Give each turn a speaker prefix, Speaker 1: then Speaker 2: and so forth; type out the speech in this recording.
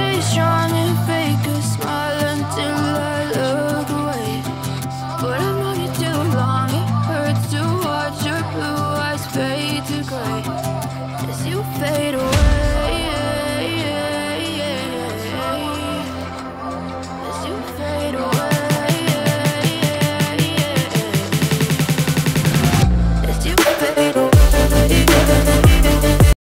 Speaker 1: stay strong and fake a smile